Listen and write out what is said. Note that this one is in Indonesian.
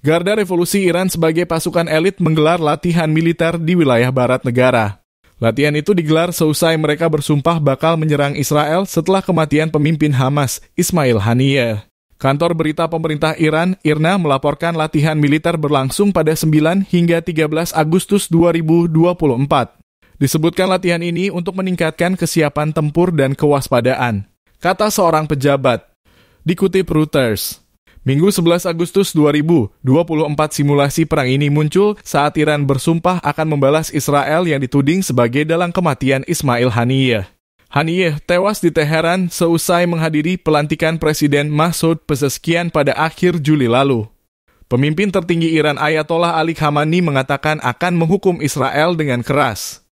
Garda Revolusi Iran sebagai pasukan elit menggelar latihan militer di wilayah barat negara. Latihan itu digelar seusai mereka bersumpah bakal menyerang Israel setelah kematian pemimpin Hamas, Ismail Haniyeh. Kantor berita pemerintah Iran, IRNA, melaporkan latihan militer berlangsung pada 9 hingga 13 Agustus 2024. Disebutkan latihan ini untuk meningkatkan kesiapan tempur dan kewaspadaan. Kata seorang pejabat. Dikutip Reuters. Minggu 11 Agustus 2024 simulasi perang ini muncul saat Iran bersumpah akan membalas Israel yang dituding sebagai dalang kematian Ismail Haniyeh. Haniyeh tewas di Teheran seusai menghadiri pelantikan Presiden Masoud Pezeshkian pada akhir Juli lalu. Pemimpin tertinggi Iran Ayatollah Ali Khamenei mengatakan akan menghukum Israel dengan keras.